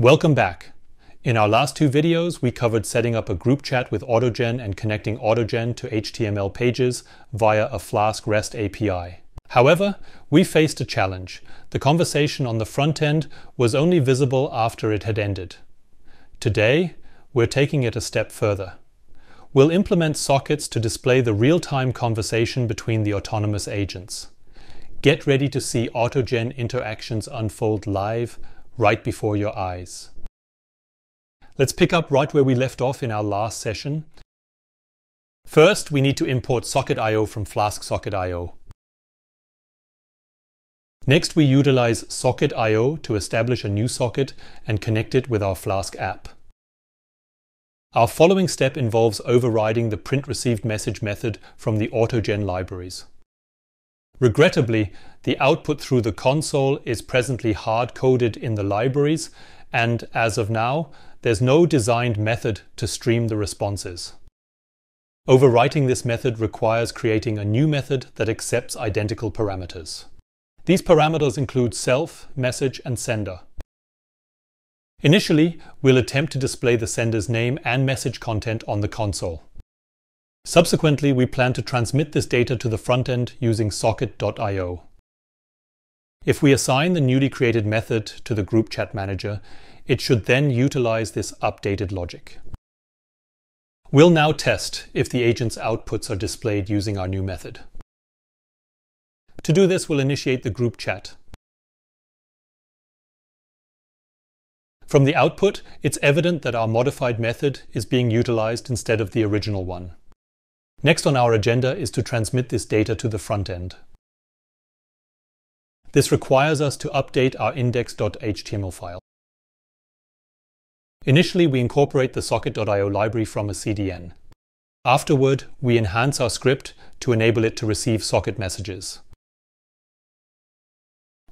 Welcome back. In our last two videos, we covered setting up a group chat with AutoGen and connecting AutoGen to HTML pages via a Flask REST API. However, we faced a challenge. The conversation on the front end was only visible after it had ended. Today, we're taking it a step further. We'll implement sockets to display the real-time conversation between the autonomous agents. Get ready to see AutoGen interactions unfold live right before your eyes. Let's pick up right where we left off in our last session. First, we need to import Socket.io from Flask Socket.io. Next, we utilize Socket.io to establish a new socket and connect it with our Flask app. Our following step involves overriding the print received message method from the AutoGen libraries. Regrettably, the output through the console is presently hard-coded in the libraries, and as of now, there's no designed method to stream the responses. Overwriting this method requires creating a new method that accepts identical parameters. These parameters include self, message, and sender. Initially, we'll attempt to display the sender's name and message content on the console. Subsequently, we plan to transmit this data to the front end using socket.io. If we assign the newly created method to the group chat manager, it should then utilize this updated logic. We'll now test if the agent's outputs are displayed using our new method. To do this, we'll initiate the group chat. From the output, it's evident that our modified method is being utilized instead of the original one. Next on our agenda is to transmit this data to the front end. This requires us to update our index.html file. Initially, we incorporate the socket.io library from a CDN. Afterward, we enhance our script to enable it to receive socket messages.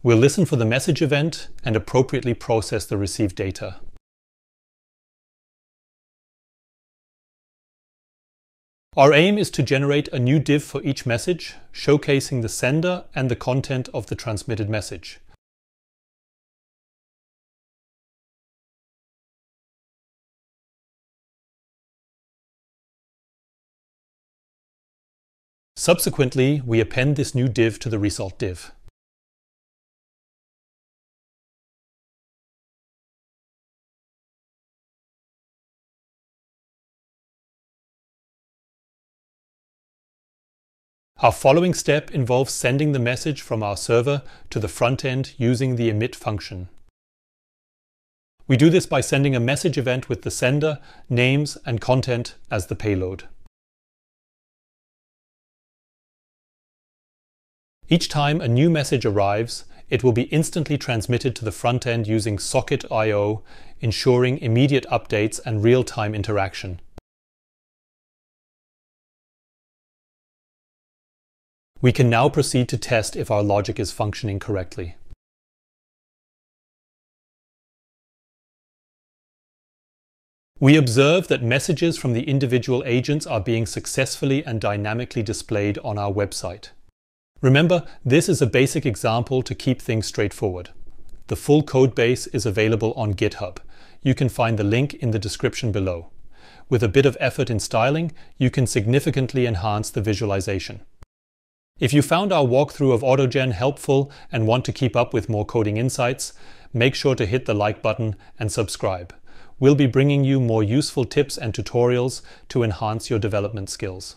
We'll listen for the message event and appropriately process the received data. Our aim is to generate a new div for each message, showcasing the sender and the content of the transmitted message. Subsequently, we append this new div to the result div. Our following step involves sending the message from our server to the front end using the emit function. We do this by sending a message event with the sender, names, and content as the payload. Each time a new message arrives, it will be instantly transmitted to the front end using Socket.io, ensuring immediate updates and real-time interaction. We can now proceed to test if our logic is functioning correctly. We observe that messages from the individual agents are being successfully and dynamically displayed on our website. Remember, this is a basic example to keep things straightforward. The full code base is available on GitHub. You can find the link in the description below. With a bit of effort in styling, you can significantly enhance the visualization. If you found our walkthrough of AutoGen helpful and want to keep up with more coding insights, make sure to hit the like button and subscribe. We'll be bringing you more useful tips and tutorials to enhance your development skills.